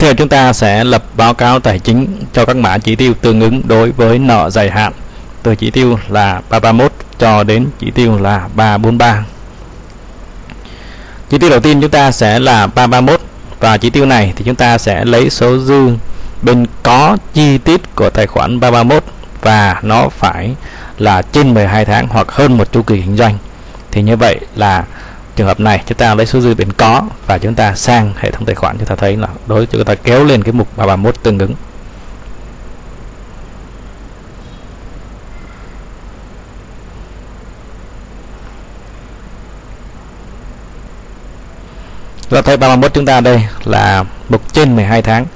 theo chúng ta sẽ lập báo cáo tài chính cho các mã chỉ tiêu tương ứng đối với nợ dài hạn từ chỉ tiêu là 331 cho đến chỉ tiêu là 343. Chỉ tiêu đầu tiên chúng ta sẽ là 331 và chỉ tiêu này thì chúng ta sẽ lấy số dư bên có chi tiết của tài khoản 331 và nó phải là trên 12 tháng hoặc hơn một chu kỳ kinh doanh. Thì như vậy là trường hợp này, chúng ta lấy số dư bên có và chúng ta sang hệ thống tài khoản. Chúng ta thấy là đối chúng ta kéo lên cái mục 331 tương ứng. Rồi ta thấy 31 chúng ta đây là mục trên 12 tháng.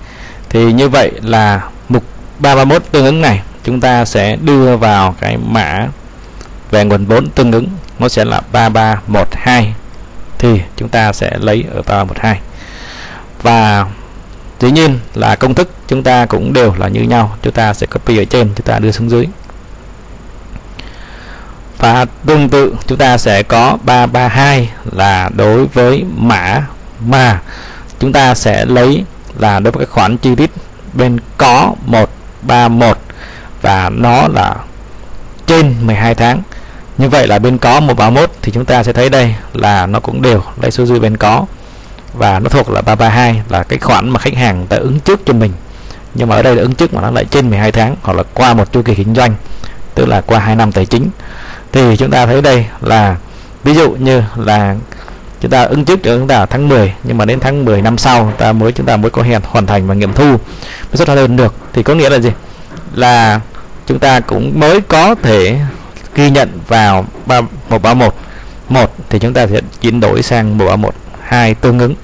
Thì như vậy là mục 331 tương ứng này, chúng ta sẽ đưa vào cái mã về nguồn vốn tương ứng. Nó sẽ là 3312 thì chúng ta sẽ lấy ở 312 và dĩ nhiên là công thức chúng ta cũng đều là như nhau, chúng ta sẽ copy ở trên, chúng ta đưa xuống dưới. Và tương tự, chúng ta sẽ có 332 là đối với mã mà chúng ta sẽ lấy là đối với cái khoản chi tiết bên có 131 và nó là trên 12 tháng như vậy là bên có 131 thì chúng ta sẽ thấy đây là nó cũng đều lấy số dư bên có. Và nó thuộc là 332 là cái khoản mà khách hàng ta ứng trước cho mình. Nhưng mà ở đây là ứng trước mà nó lại trên 12 tháng hoặc là qua một chu kỳ kinh doanh, tức là qua 2 năm tài chính. Thì chúng ta thấy đây là, ví dụ như là chúng ta ứng trước cho chúng ta tháng 10 nhưng mà đến tháng 10 năm sau ta mới, chúng ta mới có hẹn, hoàn thành và nghiệm thu. Mới xuất hóa đơn được. Thì có nghĩa là gì? Là chúng ta cũng mới có thể ghi nhận vào 3, 131 1 thì chúng ta sẽ chuyển đổi sang 131 2 tương ứng.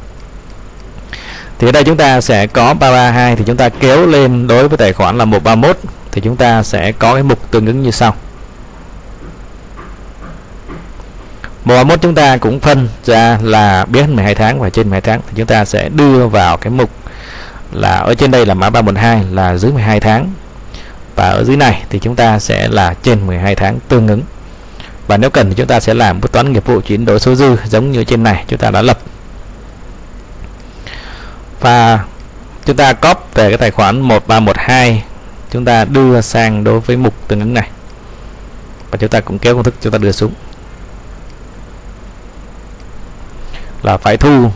Thì ở đây chúng ta sẽ có 332 thì chúng ta kéo lên đối với tài khoản là 131 thì chúng ta sẽ có cái mục tương ứng như sau. 131 chúng ta cũng phân ra là biết 12 tháng và trên 12 tháng thì chúng ta sẽ đưa vào cái mục là ở trên đây là mã 312 là dưới 12 tháng và ở dưới này thì chúng ta sẽ là trên 12 tháng tương ứng. Và nếu cần thì chúng ta sẽ làm bút toán nghiệp vụ chuyển đổi số dư giống như trên này chúng ta đã lập. Và chúng ta copy về cái tài khoản 1312 chúng ta đưa sang đối với mục tương ứng này. Và chúng ta cũng kéo công thức chúng ta đưa xuống. Là phải thu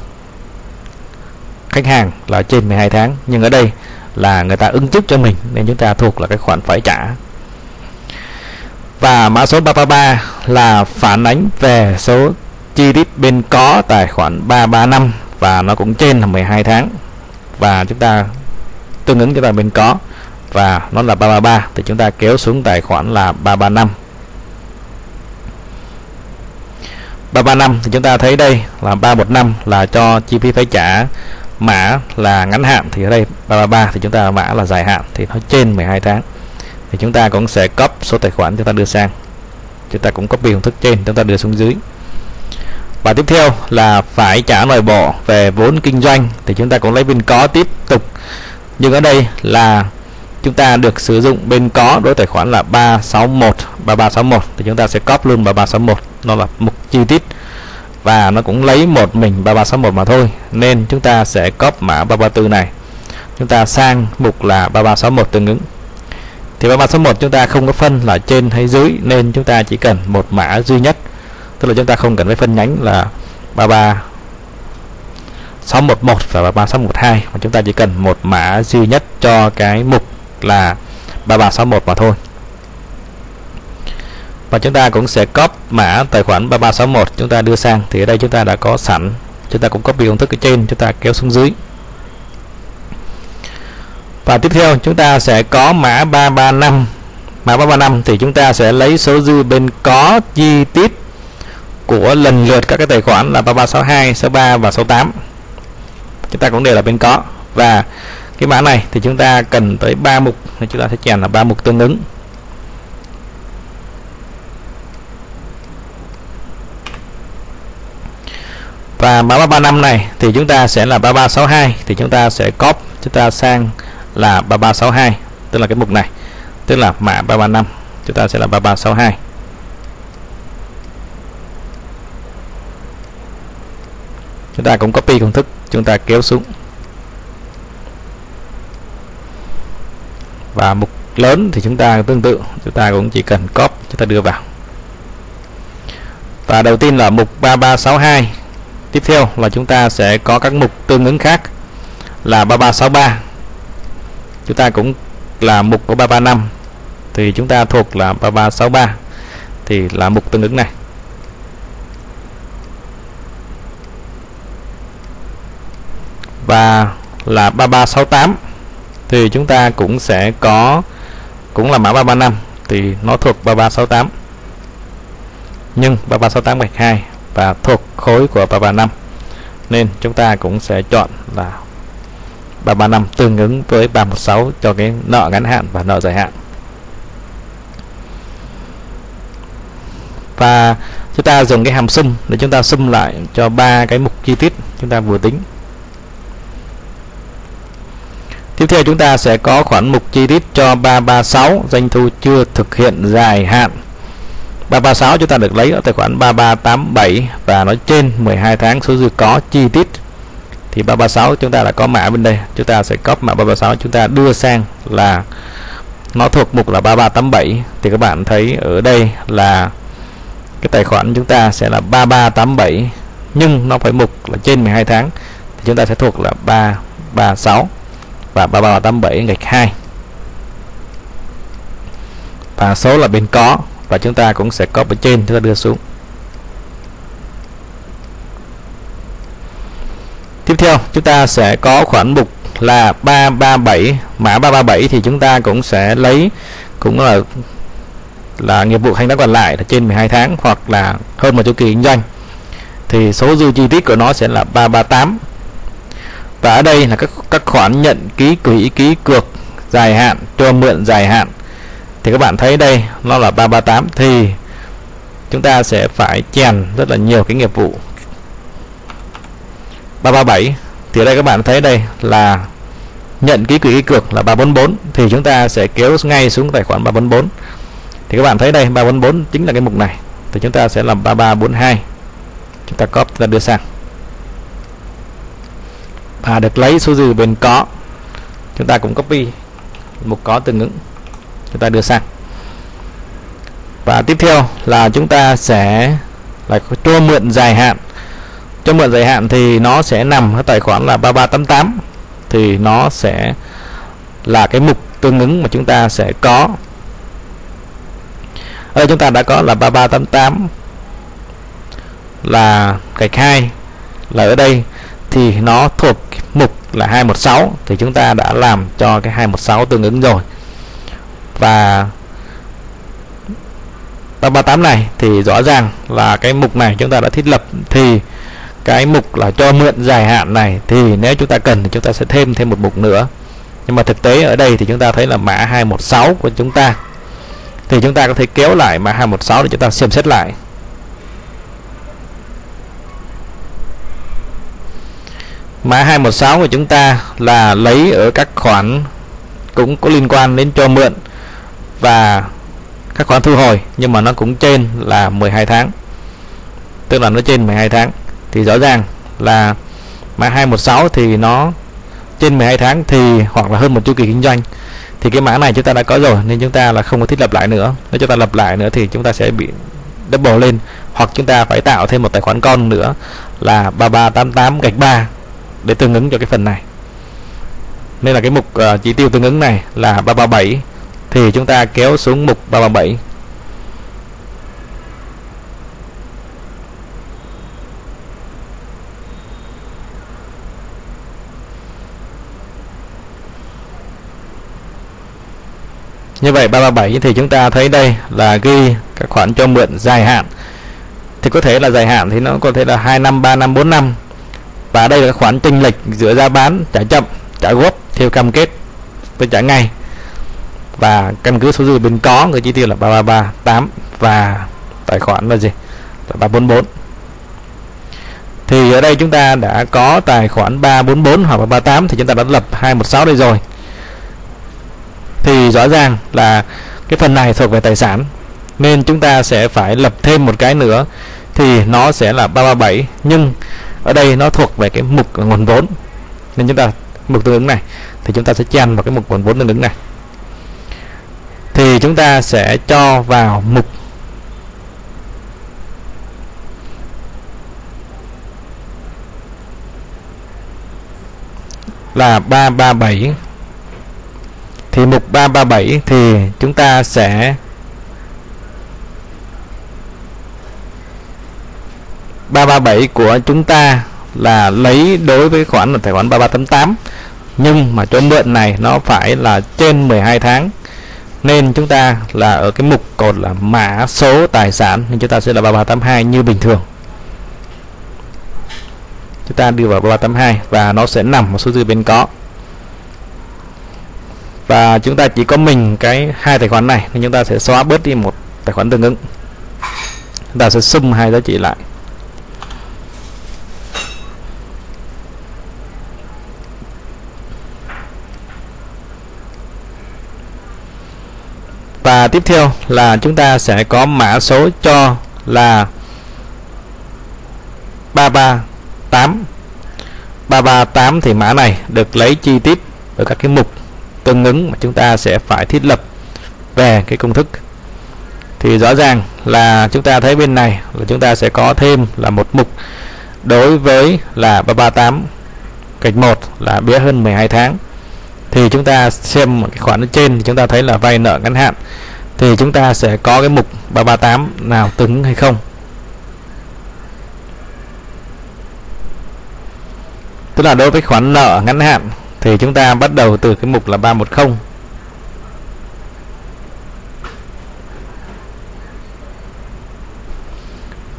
khách hàng là trên 12 tháng, nhưng ở đây là người ta ứng trước cho mình, nên chúng ta thuộc là cái khoản phải trả. Và mã số 333 là phản ánh về số chi tiết bên có tài khoản 335 và nó cũng trên là 12 tháng. Và chúng ta tương ứng cho tài bên có, và nó là 333 thì chúng ta kéo xuống tài khoản là 335 335 thì chúng ta thấy đây là 315 là cho chi phí phải trả mã là ngắn hạn thì ở đây 333 thì chúng ta mã là dài hạn thì nó trên 12 tháng. Thì chúng ta cũng sẽ copy số tài khoản chúng ta đưa sang. Chúng ta cũng copy công thức trên, chúng ta đưa xuống dưới. Và tiếp theo là phải trả nội bộ về vốn kinh doanh thì chúng ta cũng lấy bên có tiếp tục. Nhưng ở đây là chúng ta được sử dụng bên có đối tài khoản là 361 3361 thì chúng ta sẽ copy luôn 3361 nó là mục chi tiết và nó cũng lấy một mình 3361 mà thôi. Nên chúng ta sẽ copy mã 334 này. Chúng ta sang mục là 3361 tương ứng. Thì 3361 chúng ta không có phân là trên hay dưới, nên chúng ta chỉ cần một mã duy nhất. Tức là chúng ta không cần phải phân nhánh là 33 611 và 33612 mà chúng ta chỉ cần một mã duy nhất cho cái mục là 3361 mà thôi và chúng ta cũng sẽ copy mã tài khoản 3361 chúng ta đưa sang. Thì ở đây chúng ta đã có sẵn. Chúng ta cũng copy công thức ở trên. Chúng ta kéo xuống dưới. Và tiếp theo chúng ta sẽ có mã 335 mã 335 thì chúng ta sẽ lấy số dư bên có chi tiết của lần lượt các cái tài khoản là 3362, 63 và 68 chúng ta cũng đều là bên có. Và cái mã này thì chúng ta cần tới ba mục. Thì chúng ta sẽ chèn là ba mục tương ứng. Và mã 335 này thì chúng ta sẽ là 3362 thì chúng ta sẽ copy, chúng ta sang là 3362 tức là cái mục này, tức là mã 335 chúng ta sẽ là 3362 chúng ta cũng copy công thức, chúng ta kéo xuống. Và mục lớn thì chúng ta tương tự, chúng ta cũng chỉ cần copy, chúng ta đưa vào. Và đầu tiên là mục 3362 tiếp theo là chúng ta sẽ có các mục tương ứng khác là 3363 chúng ta cũng là mục của 335 thì chúng ta thuộc là 3363 thì là mục tương ứng này. Và là 3368 thì chúng ta cũng sẽ có, cũng là mã 335 thì nó thuộc 3368 nhưng 3368 gạch 2 và thuộc khối của 335 nên chúng ta cũng sẽ chọn là 335 tương ứng với 316 cho cái nợ ngắn hạn và nợ dài hạn. Và chúng ta dùng cái hàm sum để chúng ta sum lại cho ba cái mục chi tiết chúng ta vừa tính. Tiếp theo chúng ta sẽ có khoản mục chi tiết cho 336 doanh thu chưa thực hiện dài hạn. 336 chúng ta được lấy ở tài khoản 3387 và nó trên 12 tháng số dư có chi tiết. Thì 336 chúng ta đã có mã bên đây, chúng ta sẽ copy mã 336 chúng ta đưa sang là nó thuộc mục là 3387 thì các bạn thấy ở đây là cái tài khoản chúng ta sẽ là 3387 nhưng nó phải mục là trên 12 tháng. Thì chúng ta sẽ thuộc là 336 và 3387 gạch 2 và số là bên có và chúng ta cũng sẽ có bên trên, chúng ta đưa xuống. Tiếp theo, chúng ta sẽ có khoản mục là 337 mã 337 thì chúng ta cũng sẽ lấy, cũng là là nghiệp vụ thanh toán còn lại là trên 12 tháng hoặc là hơn một chu kỳ kinh doanh. Thì số dư chi tiết của nó sẽ là 338 và ở đây là các các khoản nhận ký quỹ, ký cược dài hạn, cho mượn dài hạn thì các bạn thấy đây, nó là 338 thì chúng ta sẽ phải chèn rất là nhiều cái nghiệp vụ. 337 thì ở đây các bạn thấy đây là nhận ký quỹ cược là 344 thì chúng ta sẽ kéo ngay xuống tài khoản 344 thì các bạn thấy đây 344 chính là cái mục này. Thì chúng ta sẽ làm 3342 chúng ta copy ra đưa sang. Và được lấy số dư bên có. Chúng ta cũng copy. Mục có tương ứng chúng ta đưa sang. Và tiếp theo là chúng ta sẽ là cho mượn dài hạn. Cho mượn dài hạn thì nó sẽ nằm ở tài khoản là 3388 thì nó sẽ là cái mục tương ứng mà chúng ta sẽ có. Ở đây chúng ta đã có là 3388 là gạch 2 là ở đây. Thì nó thuộc mục là 216 thì chúng ta đã làm cho cái 216 tương ứng rồi và 338 này thì rõ ràng là cái mục này chúng ta đã thiết lập. Thì cái mục là cho mượn dài hạn này, thì nếu chúng ta cần thì chúng ta sẽ thêm thêm một mục nữa. Nhưng mà thực tế ở đây thì chúng ta thấy là mã 216 của chúng ta. Thì chúng ta có thể kéo lại mã 216 để chúng ta xem xét lại. Mã 216 của chúng ta là lấy ở các khoản cũng có liên quan đến cho mượn và các khoản thu hồi nhưng mà nó cũng trên là 12 tháng. Tức là nó trên 12 tháng. Thì rõ ràng là mã 216 thì nó trên 12 tháng thì hoặc là hơn một chu kỳ kinh doanh. Thì cái mã này chúng ta đã có rồi nên chúng ta là không có thiết lập lại nữa. Nếu chúng ta lập lại nữa thì chúng ta sẽ bị double lên. Hoặc chúng ta phải tạo thêm một tài khoản con nữa là 3388 gạch 3 để tương ứng cho cái phần này. Nên là cái mục uh, chỉ tiêu tương ứng này là 337 thì chúng ta kéo xuống mục 337 Như vậy 337 thì chúng ta thấy đây là ghi các khoản cho mượn dài hạn. Thì có thể là dài hạn thì nó có thể là 2 năm, 3 năm, 4 năm. Và đây là khoản chênh lệch giữa giá bán trả chậm, trả góp theo cam kết với trả ngay. Và căn cứ số dư bên có, người chi tiêu là 3338 và tài khoản là gì? Là 344. Thì ở đây chúng ta đã có tài khoản 344 hoặc là 38 thì chúng ta đã lập 216 đây rồi thì rõ ràng là cái phần này thuộc về tài sản, nên chúng ta sẽ phải lập thêm một cái nữa thì nó sẽ là 337 nhưng ở đây nó thuộc về cái mục nguồn vốn nên chúng ta mục tương ứng này, thì chúng ta sẽ chèn vào cái mục nguồn vốn tương ứng này thì chúng ta sẽ cho vào mục. Là 337 thì mục 337 thì chúng ta sẽ 337 của chúng ta là lấy đối với khoản là tài khoản 3388 nhưng mà cho mượn này nó phải là trên 12 tháng nên chúng ta là ở cái mục cột là mã số tài sản, nên chúng ta sẽ là 3382 như bình thường. Chúng ta đưa vào 382 và nó sẽ nằm một số dư bên có. Và chúng ta chỉ có mình cái hai tài khoản này, nên chúng ta sẽ xóa bớt đi một tài khoản tương ứng. Chúng ta sẽ sum hai giá trị lại. Và tiếp theo là chúng ta sẽ có mã số cho là 338 338 thì mã này được lấy chi tiết ở các cái mục tương ứng mà chúng ta sẽ phải thiết lập về cái công thức. Thì rõ ràng là chúng ta thấy bên này là chúng ta sẽ có thêm là một mục đối với là 338 gạch 1 là bé hơn 12 tháng. Thì chúng ta xem một cái khoản ở trên thì chúng ta thấy là vay nợ ngắn hạn thì chúng ta sẽ có cái mục 338 nào tương hay không? Tức là đối với khoản nợ ngắn hạn, thì chúng ta bắt đầu từ cái mục là 310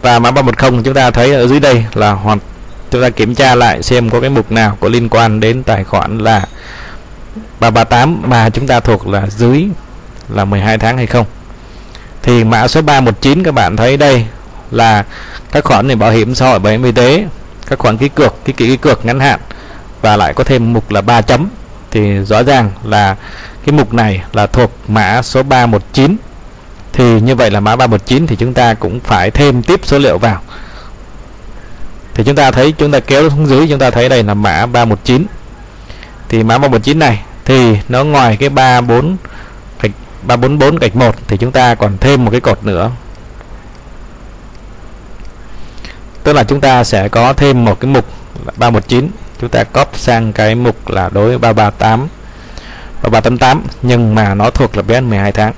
và mã 310 chúng ta thấy ở dưới đây là hoàn chúng ta kiểm tra lại xem có cái mục nào có liên quan đến tài khoản là 338 mà chúng ta thuộc là dưới là 12 tháng hay không? Thì mã số 319 các bạn thấy đây là các khoản này bảo hiểm xã hội, bảo hiểm y tế, các khoản ký cược, ký ký cược ngắn hạn và lại có thêm mục là 3 chấm. Thì rõ ràng là cái mục này là thuộc mã số 319 thì như vậy là mã 319 thì chúng ta cũng phải thêm tiếp số liệu vào. Thì chúng ta thấy, chúng ta kéo xuống dưới, chúng ta thấy đây là mã 319 thì mã 319 này thì nó ngoài cái 34 344 gạch 1 thì chúng ta còn thêm một cái cột nữa. Tức là chúng ta sẽ có thêm một cái mục 319 chúng ta copy sang cái mục là đối với 338 3388 nhưng mà nó thuộc là bé 12 tháng.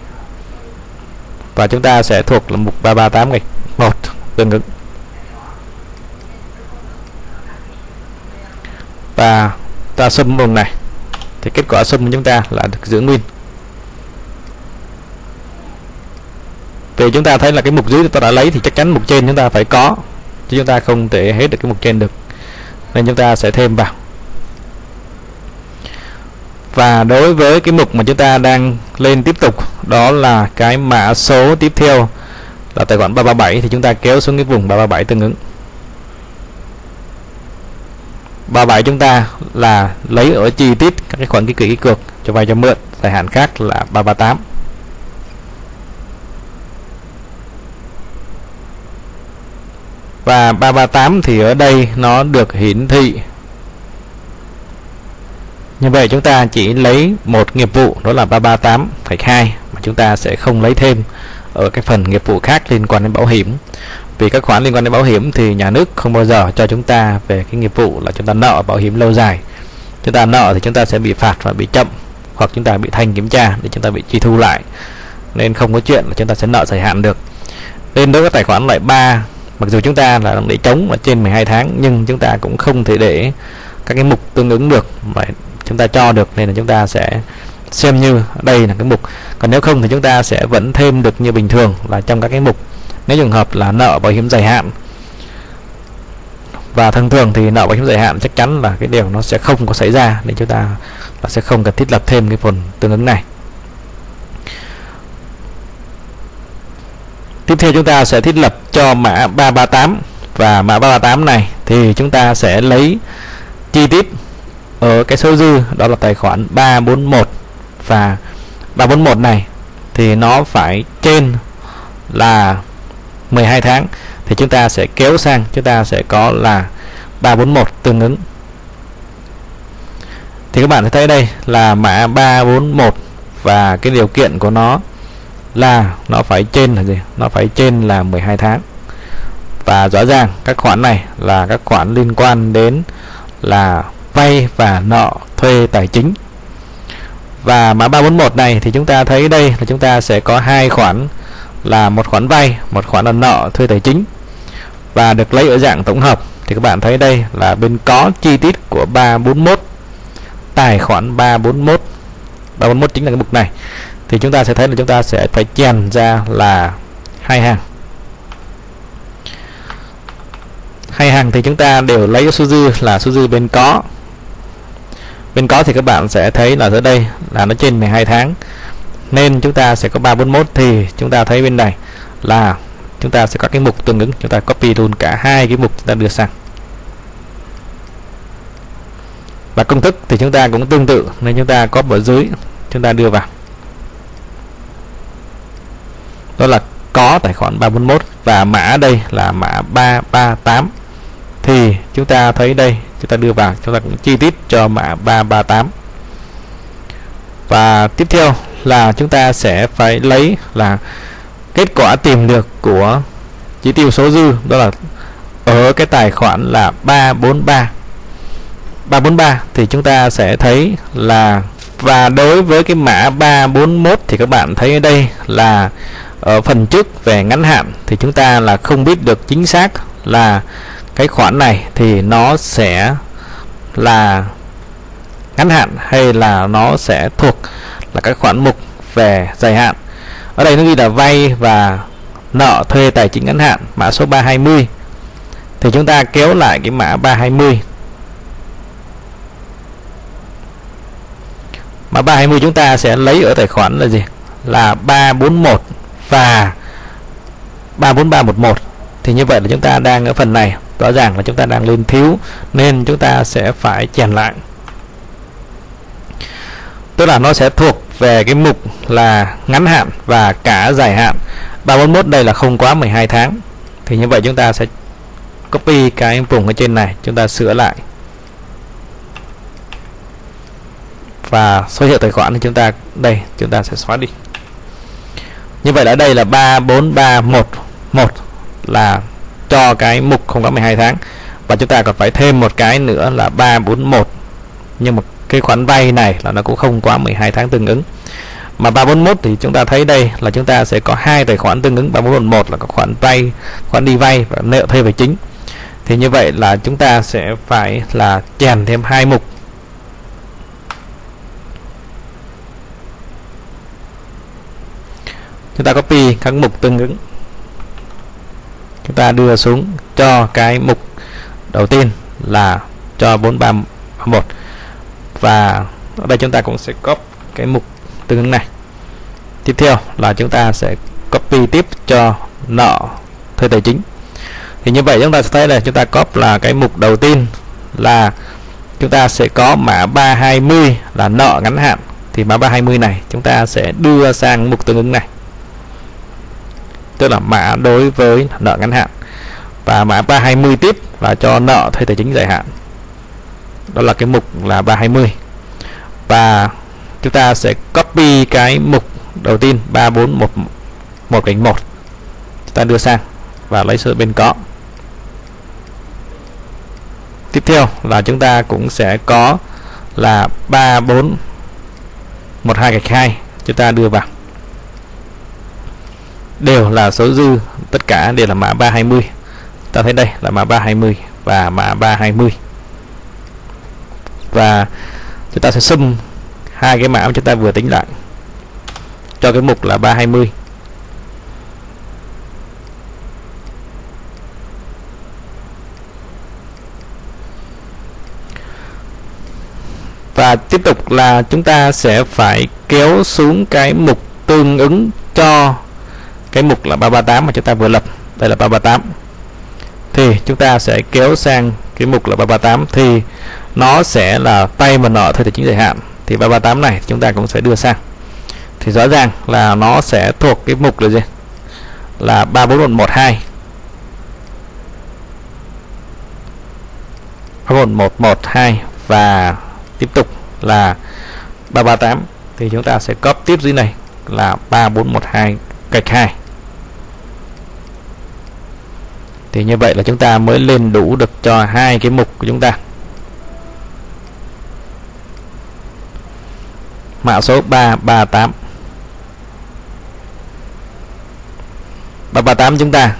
Và chúng ta sẽ thuộc là mục 338 gạch 1 tương ứng. Và ta sum vùng này, thì kết quả sum của chúng ta là được giữ nguyên. Thì chúng ta thấy là cái mục dưới ta đã lấy thì chắc chắn mục trên chúng ta phải có, chứ chúng ta không thể hết được cái mục trên được. Nên chúng ta sẽ thêm vào. Và đối với cái mục mà chúng ta đang lên tiếp tục, đó là cái mã số tiếp theo là tài khoản 337 thì chúng ta kéo xuống cái vùng 337 tương ứng. 37 chúng ta là lấy ở chi tiết các cái khoản ký quỹ cược cho vay cho mượn dài hạn khác là 338 và 338 thì ở đây nó được hiển thị. Như vậy chúng ta chỉ lấy một nghiệp vụ, đó là 338 phải khai mà chúng ta sẽ không lấy thêm ở cái phần nghiệp vụ khác liên quan đến bảo hiểm. Vì các khoản liên quan đến bảo hiểm thì nhà nước không bao giờ cho chúng ta về cái nghiệp vụ là chúng ta nợ bảo hiểm lâu dài. Chúng ta nợ thì chúng ta sẽ bị phạt và bị chậm, hoặc chúng ta bị thanh kiểm tra để chúng ta bị truy thu lại. Nên không có chuyện là chúng ta sẽ nợ thời hạn được. Nên đối với tài khoản loại 3 mặc dù chúng ta là để chống ở trên 12 tháng, nhưng chúng ta cũng không thể để các cái mục tương ứng được mà chúng ta cho được, nên là chúng ta sẽ xem như đây là cái mục. Còn nếu không thì chúng ta sẽ vẫn thêm được như bình thường là trong các cái mục. Nếu trường hợp là nợ bảo hiểm dài hạn và thông thường thì nợ bảo hiểm dài hạn chắc chắn là cái điều nó sẽ không có xảy ra, nên chúng ta là sẽ không cần thiết lập thêm cái phần tương ứng này. Tiếp theo chúng ta sẽ thiết lập cho mã 338 và mã 338 này thì chúng ta sẽ lấy chi tiết ở cái số dư, đó là tài khoản 341 và 341 này thì nó phải trên là 12 tháng. Thì chúng ta sẽ kéo sang, chúng ta sẽ có là 341 tương ứng. Thì các bạn thấy đây là mã 341 và cái điều kiện của nó là nó phải trên là gì? Nó phải trên là 12 tháng. Và rõ ràng các khoản này là các khoản liên quan đến là vay và nợ thuê tài chính. Và mã 341 này thì chúng ta thấy đây là chúng ta sẽ có hai khoản, là một khoản vay, một khoản là nợ thuê tài chính. Và được lấy ở dạng tổng hợp thì các bạn thấy đây là bên có chi tiết của 341 tài khoản 341 341 chính là cái mục này thì chúng ta sẽ thấy là chúng ta sẽ phải chèn ra là hai hàng hai hàng thì chúng ta đều lấy số dư là số dư bên có bên có thì các bạn sẽ thấy là ở đây là nó trên 12 tháng nên chúng ta sẽ có 341 thì chúng ta thấy bên này là chúng ta sẽ có cái mục tương ứng chúng ta copy luôn cả hai cái mục chúng ta đưa sang và công thức thì chúng ta cũng tương tự nên chúng ta có ở dưới chúng ta đưa vào đó là có tài khoản 341 và mã đây là mã 338 thì chúng ta thấy đây, chúng ta đưa vào, chúng ta cũng chi tiết cho mã 338 và tiếp theo là chúng ta sẽ phải lấy là kết quả tìm được của chỉ tiêu số dư, đó là ở cái tài khoản là 343 343 thì chúng ta sẽ thấy là và đối với cái mã 341 thì các bạn thấy ở đây là ở phần trước về ngắn hạn thì chúng ta là không biết được chính xác là cái khoản này thì nó sẽ là ngắn hạn hay là nó sẽ thuộc là các khoản mục về dài hạn. Ở đây nó ghi là vay và nợ thuê tài chính ngắn hạn, mã số 320 thì chúng ta kéo lại cái mã 320 mã 320 chúng ta sẽ lấy ở tài khoản là gì? Là 341 và 34311 thì như vậy là chúng ta đang ở phần này. Rõ ràng là chúng ta đang lên thiếu, nên chúng ta sẽ phải chèn lại. Tức là nó sẽ thuộc về cái mục là ngắn hạn và cả dài hạn. 341 đây là không quá 12 tháng. Thì như vậy chúng ta sẽ copy cái vùng ở trên này, chúng ta sửa lại. Và số hiệu tài khoản thì chúng ta, đây, chúng ta sẽ xóa đi như vậy ở đây là 3 4 3 1 1 là cho cái mục không có 12 tháng. Và chúng ta còn phải thêm một cái nữa là 341 nhưng mà cái khoản vay này là nó cũng không quá 12 tháng tương ứng. Mà 341 thì chúng ta thấy đây là chúng ta sẽ có hai tài khoản tương ứng. 341 là có khoản vay, khoản đi vay và nợ thuê về chính. Thì như vậy là chúng ta sẽ phải là chèn thêm hai mục. Chúng ta copy các mục tương ứng. Chúng ta đưa xuống cho cái mục đầu tiên là cho 431 và ở đây chúng ta cũng sẽ copy cái mục tương ứng này. Tiếp theo là chúng ta sẽ copy tiếp cho nợ thuê tài chính. Thì như vậy chúng ta sẽ thấy là chúng ta copy là cái mục đầu tiên là chúng ta sẽ có mã 320 là nợ ngắn hạn. Thì mã 320 này chúng ta sẽ đưa sang mục tương ứng này tức là mã đối với nợ ngắn hạn. Và mã 320 tiếp là cho nợ thuê tài chính dài hạn. Đó là cái mục là 320 và chúng ta sẽ copy cái mục đầu tiên 341 1 1 chúng ta đưa sang và lấy sự bên có tiếp theo là chúng ta cũng sẽ có là 34 12 gạch 2 chúng ta đưa vào đều là số dư, tất cả đều là mã 320 ta thấy đây là mã 320 và mã 320 và chúng ta sẽ sum hai cái mã mà chúng ta vừa tính lại cho cái mục là 320 và tiếp tục là chúng ta sẽ phải kéo xuống cái mục tương ứng cho cái mục là 338 mà chúng ta vừa lập. Đây là 338 thì chúng ta sẽ kéo sang cái mục là 338 thì nó sẽ là tay mà nợ thuê tài chính dài hạn. Thì 338 này chúng ta cũng sẽ đưa sang. Thì rõ ràng là nó sẽ thuộc cái mục là gì? Là 34112 34112 và tiếp tục là 338 thì chúng ta sẽ copy tiếp dưới này là 3412 gạch 2 thì như vậy là chúng ta mới lên đủ được cho hai cái mục của chúng ta. Mã số 338 338 chúng ta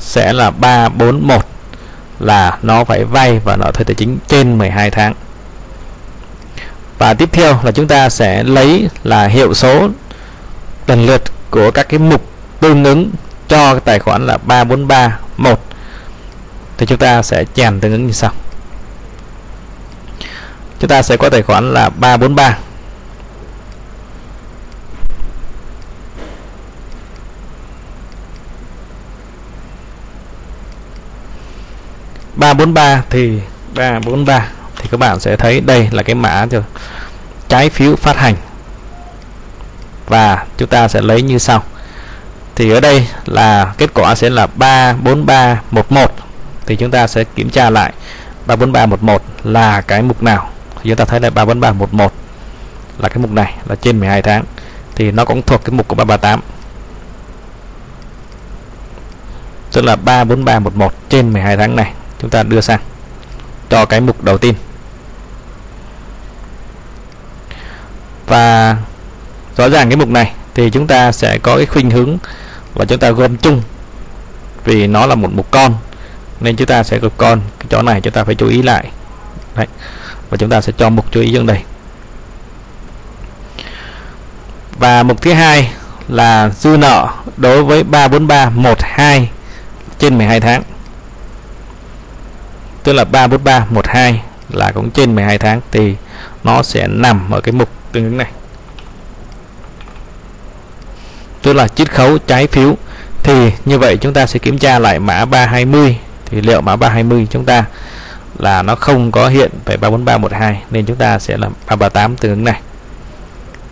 sẽ là 341 là nó phải vay và nợ thuê tài chính trên 12 tháng. Và tiếp theo là chúng ta sẽ lấy là hiệu số lần lượt của các cái mục tương ứng cho cái tài khoản là 3431 thì chúng ta sẽ chèn tương ứng như sau. Chúng ta sẽ có tài khoản là 343 343 thì 343 thì các bạn sẽ thấy đây là cái mã cho trái phiếu phát hành. Và chúng ta sẽ lấy như sau. Thì ở đây là kết quả sẽ là 34311 thì chúng ta sẽ kiểm tra lại 34311 là cái mục nào. Thì chúng ta thấy là 34311 là cái mục này, là trên 12 tháng. Thì nó cũng thuộc cái mục của 338 tức là 34311 trên 12 tháng này, chúng ta đưa sang cho cái mục đầu tiên. Và rõ ràng cái mục này thì chúng ta sẽ có cái khuynh hướng và chúng ta gom chung vì nó là một mục con nên chúng ta sẽ có con, cái chỗ này chúng ta phải chú ý lại. Đấy. và chúng ta sẽ cho mục chú ý trong đây. Và mục thứ hai là dư nợ đối với 34312 trên 12 tháng. Tức là 34312 là cũng trên 12 tháng thì nó sẽ nằm ở cái mục tương ứng này. Tức là chiết khấu trái phiếu. Thì như vậy chúng ta sẽ kiểm tra lại mã 320 thì liệu mã 320 chúng ta là nó không có hiện về 34312 nên chúng ta sẽ là 338 tương ứng này.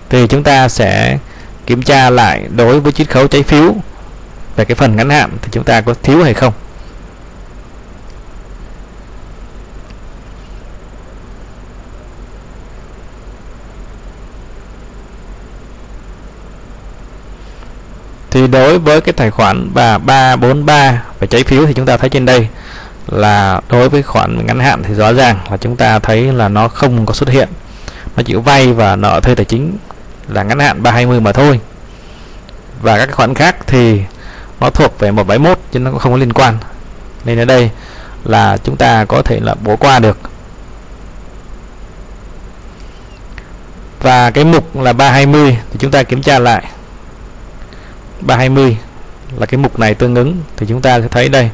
Thì chúng ta sẽ kiểm tra lại đối với chiết khấu trái phiếu về cái phần ngắn hạn thì chúng ta có thiếu hay không. Thì đối với cái tài khoản và 343 về trái phiếu thì chúng ta thấy trên đây là đối với khoản ngắn hạn thì rõ ràng là chúng ta thấy là nó không có xuất hiện. Nó chỉ vay và nợ thuê tài chính là ngắn hạn 320 mà thôi. Và các khoản khác thì nó thuộc về 171 chứ nó cũng không có liên quan. Nên ở đây là chúng ta có thể là bỏ qua được. Và cái mục là 320 thì chúng ta kiểm tra lại. 320 là cái mục này tương ứng, thì chúng ta sẽ thấy đây.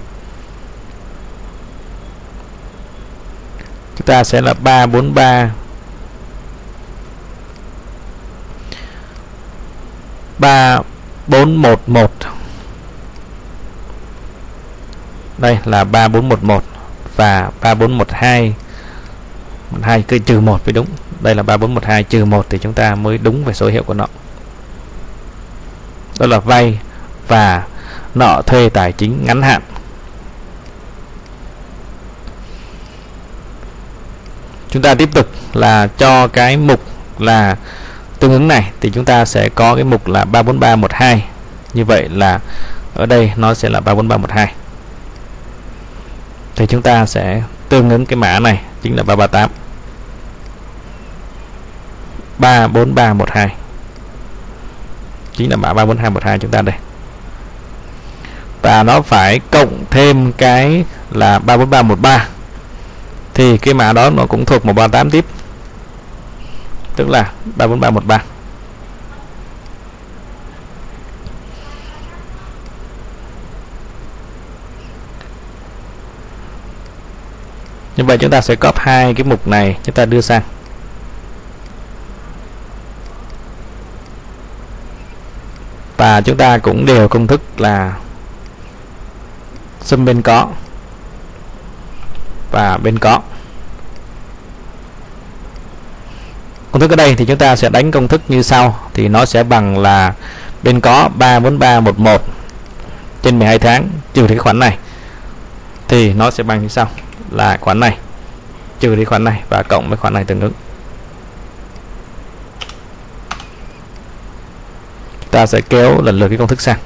Chúng ta sẽ là 343 3411 đây là 3411 và 3412 12 cái trừ 1 mới đúng. Đây là 3412 trừ 1 thì chúng ta mới đúng về số hiệu của nó đó là vay và nợ thuê tài chính ngắn hạn. Chúng ta tiếp tục là cho cái mục là tương ứng này, thì chúng ta sẽ có cái mục là 34312 như vậy là ở đây nó sẽ là 34312 thì chúng ta sẽ tương ứng cái mã này chính là 338 34312 chính là mã 34212 chúng ta đây. Và nó phải cộng thêm cái là 34313 thì cái mã đó nó cũng thuộc 138 tiếp. Tức là 34313 như vậy chúng ta sẽ copy hai cái mục này chúng ta đưa sang. Và chúng ta cũng đều công thức là sum bên có và bên có. Công thức ở đây thì chúng ta sẽ đánh công thức như sau, thì nó sẽ bằng là bên có 34311 trên 12 tháng, trừ cái khoản này. Thì nó sẽ bằng như sau, là khoản này, trừ đi khoản này và cộng với khoản này tương ứng. Ta sẽ kéo lần lượt cái công thức sang.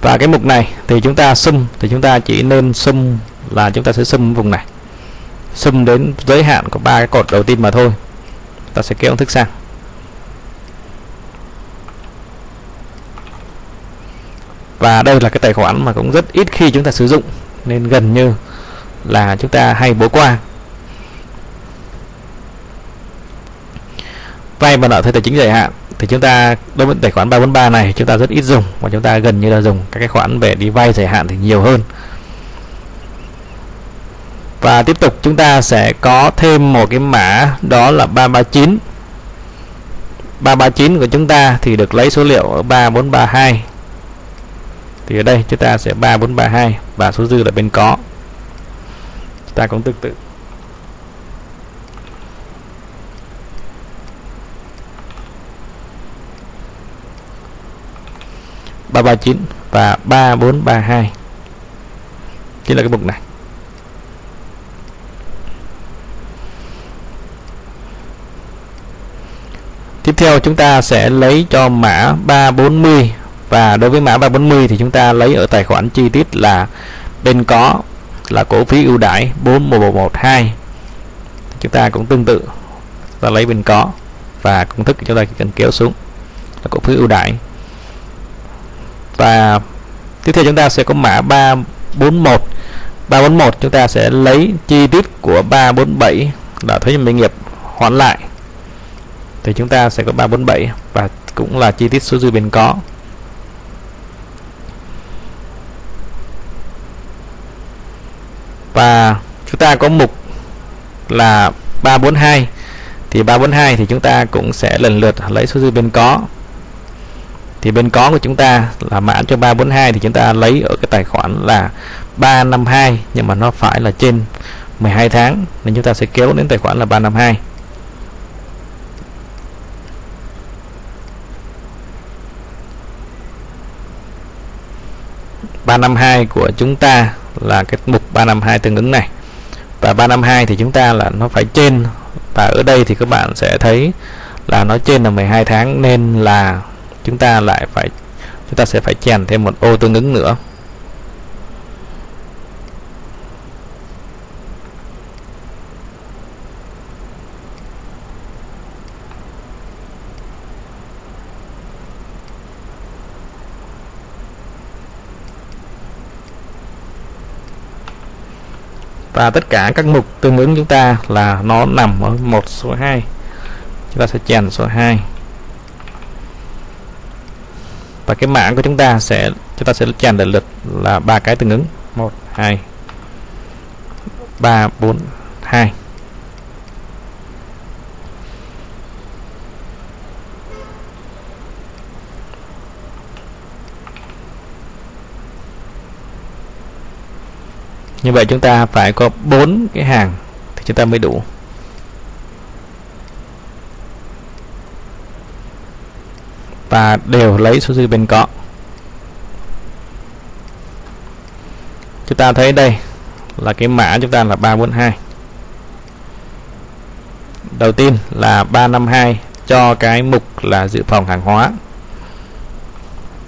Và cái mục này thì chúng ta sum, thì chúng ta chỉ nên sum là chúng ta sẽ sum vùng này. Sum đến giới hạn của ba cái cột đầu tiên mà thôi. Ta sẽ kéo công thức sang. Và đây là cái tài khoản mà cũng rất ít khi chúng ta sử dụng nên gần như là chúng ta hay bỏ qua. Vay và nợ thuê tài chính dài hạn thì chúng ta, đối với tài khoản 343 này, chúng ta rất ít dùng và chúng ta gần như là dùng các cái khoản về đi vay dài hạn thì nhiều hơn. Và tiếp tục chúng ta sẽ có thêm một cái mã, đó là 339 339 của chúng ta thì được lấy số liệu ở 3432 thì ở đây chúng ta sẽ 3432 và số dư là bên có. Ta cũng tương tự. ba ba chín và ba bốn ba hai. Chính là cái mục này. Tiếp theo chúng ta sẽ lấy cho mã 340 và đối với mã 340 thì chúng ta lấy ở tài khoản chi tiết là bên có là cổ phiếu ưu đãi 41112 chúng ta cũng tương tự ta lấy bên có và công thức chúng ta chỉ cần kéo xuống là cổ phiếu ưu đãi. Và tiếp theo chúng ta sẽ có mã 341 341 chúng ta sẽ lấy chi tiết của 347 là thuế doanh nghiệp hoãn lại. Thì chúng ta sẽ có 347 và cũng là chi tiết số dư bên có. Và chúng ta có mục là 342 thì 342 thì chúng ta cũng sẽ lần lượt lấy số dư bên có. Thì bên có của chúng ta là mã cho 342 thì chúng ta lấy ở cái tài khoản là 352 nhưng mà nó phải là trên 12 tháng, nên chúng ta sẽ kéo đến tài khoản là 352 352 của chúng ta là cái mục 352 tương ứng này. Và 352 thì chúng ta là nó phải trên. Và ở đây thì các bạn sẽ thấy là nó trên là 12 tháng, nên là chúng ta lại phải, chúng ta sẽ phải chèn thêm một ô tương ứng nữa. Và tất cả các mục tương ứng chúng ta là nó nằm ở một số 2 chúng ta sẽ chèn số 2 và cái mảng của chúng ta sẽ, chúng ta sẽ chèn lần lượt là ba cái tương ứng. 1 2 3 4 2 như vậy chúng ta phải có bốn cái hàng thì chúng ta mới đủ. Và đều lấy số dư bên có chúng ta thấy đây là cái mã chúng ta là 342 đầu tiên là 352 cho cái mục là dự phòng hàng hóa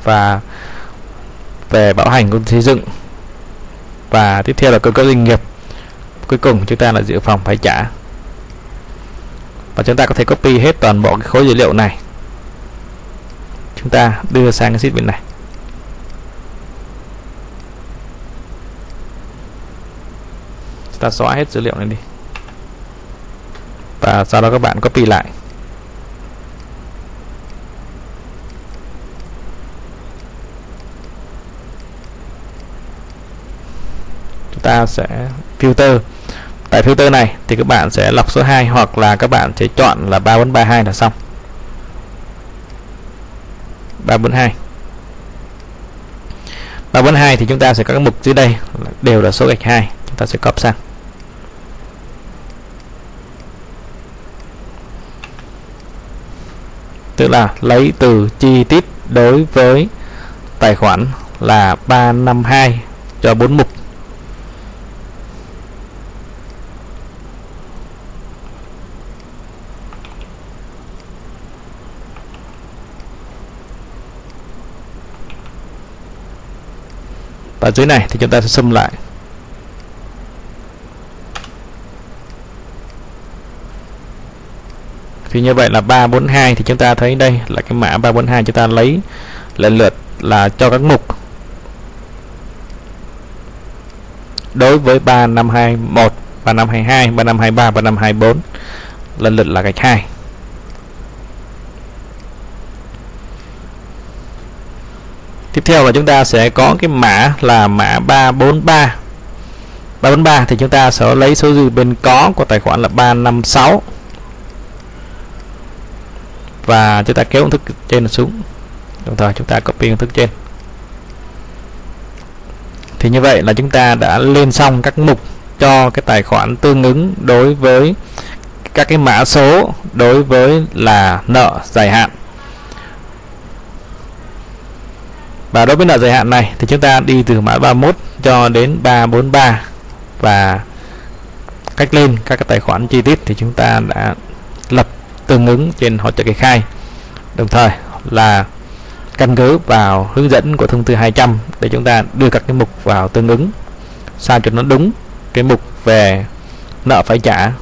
và về bảo hành công xây dựng và tiếp theo là cơ cấu doanh nghiệp. Cuối cùng chúng ta là dự phòng phải trả. Và chúng ta có thể copy hết toàn bộ cái khối dữ liệu này. Chúng ta đưa sang cái sheet bên này. Chúng ta xóa hết dữ liệu này đi. Và sau đó các bạn copy lại. Ta sẽ filter. Tại filter này thì các bạn sẽ lọc số 2 hoặc là các bạn sẽ chọn là 3432 là xong. 342 342 thì chúng ta sẽ có các mục dưới đây đều là số gạch 2 chúng ta sẽ copy sang. Tức là lấy từ chi tiết đối với tài khoản là 352 cho 4 mục. Và dưới này thì chúng ta sẽ xâm lại. Thì như vậy là 342 thì chúng ta thấy đây là cái mã 342 chúng ta lấy lần lượt là cho các mục. Đối với 3521 3522 3523 3524 lần lượt là gạch 2 tiếp theo là chúng ta sẽ có cái mã là mã 343 343 thì chúng ta sẽ lấy số dư bên có của tài khoản là 356 và chúng ta kéo công thức trên xuống. Đồng thời chúng ta copy công thức trên. Thì như vậy là chúng ta đã lên xong các mục cho cái tài khoản tương ứng đối với các cái mã số đối với là nợ dài hạn. Và đối với nợ dài hạn này thì chúng ta đi từ mã 31 cho đến 343 và cách lên các cái tài khoản chi tiết thì chúng ta đã lập tương ứng trên hỗ trợ kê khai. Đồng thời là căn cứ vào hướng dẫn của thông tư 200 để chúng ta đưa các cái mục vào tương ứng, sao cho nó đúng cái mục về nợ phải trả.